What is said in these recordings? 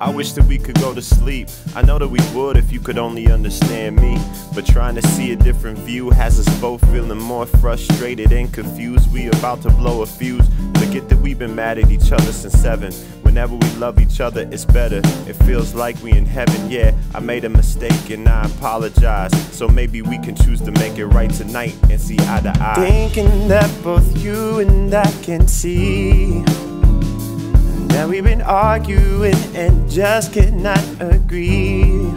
I wish that we could go to sleep. I know that we would if you could only understand me. But trying to see a different view has us both feeling more frustrated and confused. We about to blow a fuse. Forget that we've been mad at each other since seven. Whenever we love each other, it's better. It feels like we in heaven. Yeah, I made a mistake and I apologize. So maybe we can choose to make it right tonight and see eye to eye. Thinking that both you and I can see that we've been arguing and just cannot agree.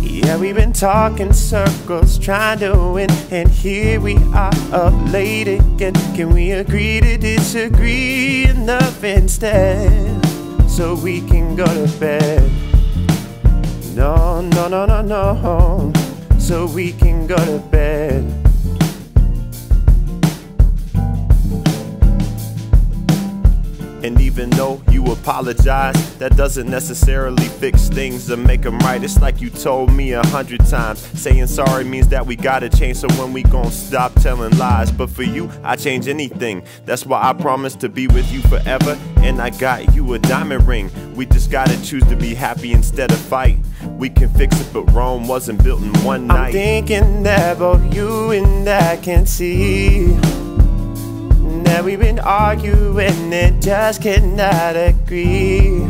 Yeah, we've been talking circles, trying to win, and here we are up late again. Can we agree to disagree enough instead so we can go to bed? No, no, no, no, no, so we can go to bed. And even though you apologize, that doesn't necessarily fix things or make them right. It's like you told me a hundred times. Saying sorry means that we gotta change, so when we gon' stop telling lies? But for you, I change anything. That's why I promise to be with you forever. And I got you a diamond ring. We just gotta choose to be happy instead of fight. We can fix it, but Rome wasn't built in one night. I'm thinking that both you and I can't see that we've been arguing and just cannot agree.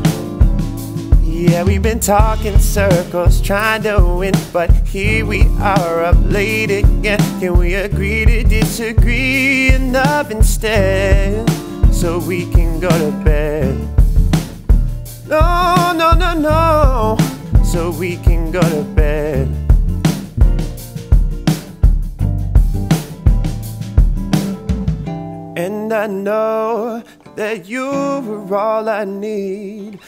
Yeah, we've been talking circles, trying to win, but here we are up late again. Can we agree to disagree enough instead so we can go to bed? No, no, no, no, so we can go to bed. I know that you were all I need.